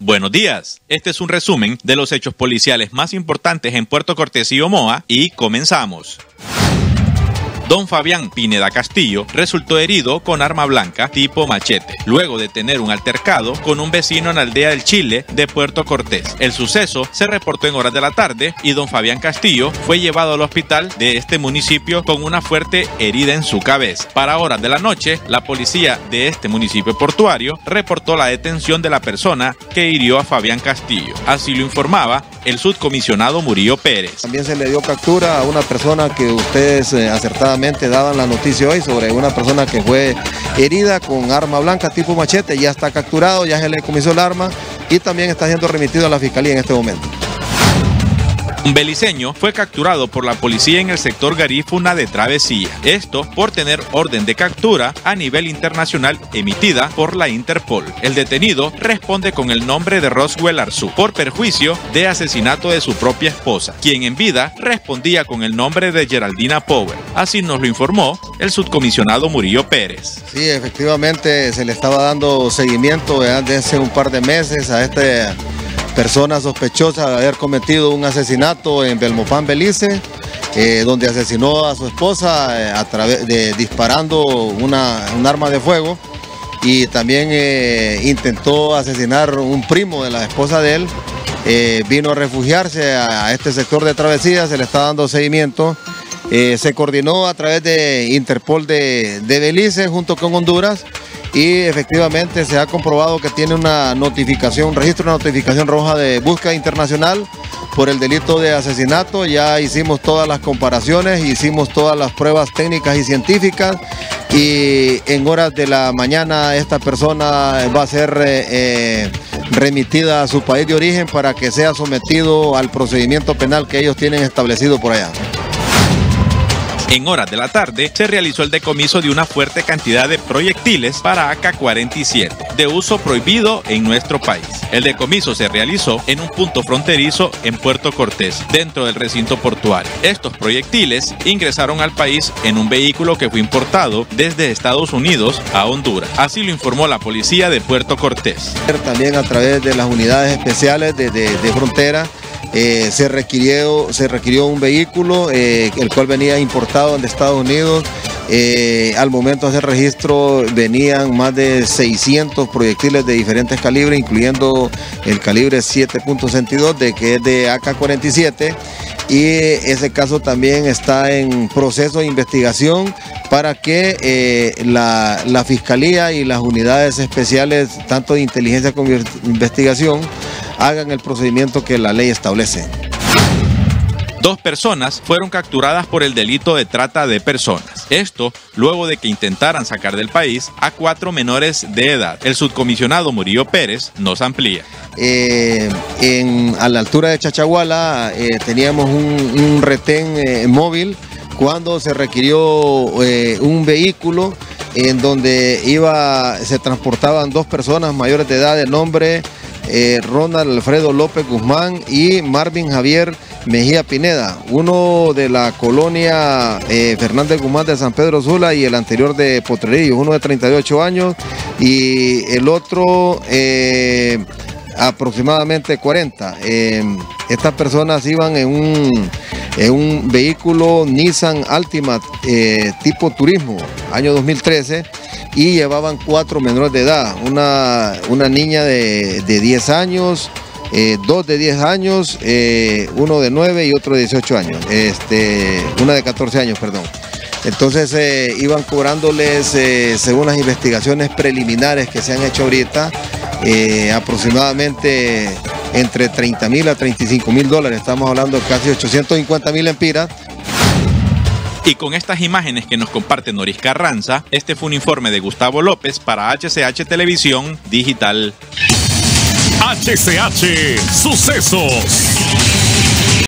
Buenos días. Este es un resumen de los hechos policiales más importantes en Puerto Cortés y Omoa y comenzamos. Don Fabián Pineda Castillo resultó herido con arma blanca tipo machete, luego de tener un altercado con un vecino en la aldea del Chile de Puerto Cortés. El suceso se reportó en horas de la tarde y don Fabián Castillo fue llevado al hospital de este municipio con una fuerte herida en su cabeza. Para horas de la noche, la policía de este municipio portuario reportó la detención de la persona que hirió a Fabián Castillo. Así lo informaba el subcomisionado Murillo Pérez. También se le dio captura a una persona que ustedes eh, acertadamente daban la noticia hoy sobre una persona que fue herida con arma blanca tipo machete, ya está capturado, ya se le comisó el arma y también está siendo remitido a la fiscalía en este momento. Un beliceño fue capturado por la policía en el sector Garífuna de Travesía. Esto por tener orden de captura a nivel internacional emitida por la Interpol. El detenido responde con el nombre de Roswell Arzú por perjuicio de asesinato de su propia esposa, quien en vida respondía con el nombre de Geraldina Power. Así nos lo informó el subcomisionado Murillo Pérez. Sí, efectivamente se le estaba dando seguimiento desde hace un par de meses a este persona sospechosa de haber cometido un asesinato en Belmopán, Belice, eh, donde asesinó a su esposa eh, a través de disparando una, un arma de fuego y también eh, intentó asesinar un primo de la esposa de él. vino a refugiarse a, este sector de travesía, se le está dando seguimiento. se coordinó a través de Interpol de Belice junto con Honduras y efectivamente se ha comprobado que tiene una notificación, un registro de notificación roja de búsqueda internacional por el delito de asesinato. Ya hicimos todas las comparaciones, hicimos todas las pruebas técnicas y científicas y en horas de la mañana esta persona va a ser eh, eh, remitida a su país de origen para que sea sometido al procedimiento penal que ellos tienen establecido por allá. En horas de la tarde se realizó el decomiso de una fuerte cantidad de proyectiles para AK-47, de uso prohibido en nuestro país. El decomiso se realizó en un punto fronterizo en Puerto Cortés, dentro del recinto portuario. Estos proyectiles ingresaron al país en un vehículo que fue importado desde Estados Unidos a Honduras. Así lo informó la policía de Puerto Cortés. También a través de las unidades especiales de, de frontera eh, se, requirió, se requirió un vehículo, eh, el cual venía importado de Estados Unidos. Eh, al momento de hacer registro venían más de 600 proyectiles de diferentes calibres, incluyendo el calibre 7.62, de que es de AK-47. Y ese caso también está en proceso de investigación para que la, la Fiscalía y las unidades especiales, tanto de inteligencia como de investigación, hagan el procedimiento que la ley establece. Dos personas fueron capturadas por el delito de trata de personas. Esto luego de que intentaran sacar del país a cuatro menores de edad. El subcomisionado Murillo Pérez nos amplía. Eh, en, a la altura de Chachaguala eh, teníamos un, retén eh, móvil cuando se requirió un vehículo en donde iba, se transportaban dos personas mayores de edad de nombre eh, Ronald Alfredo López Guzmán y Marvin Javier Mejía Pineda, uno de la colonia eh, Fernández Guzmán de San Pedro Sula y el anterior de Potrerillo, uno de 38 años y el otro eh, aproximadamente 40. estas personas iban en un, en un vehículo Nissan Altima tipo turismo, año 2013 y llevaban cuatro menores de edad, una, una niña de, 10 años, eh, dos de 10 años, eh, uno de 9 y otro de 18 años, este, una de 14 años, perdón. Entonces eh, iban cobrándoles, según las investigaciones preliminares que se han hecho ahorita, aproximadamente entre 30 mil a 35 mil dólares. Estamos hablando de casi 850 mil empiras y con estas imágenes que nos comparte Noris Carranza, este fue un informe de Gustavo López para HCH Televisión Digital. HCH Sucesos.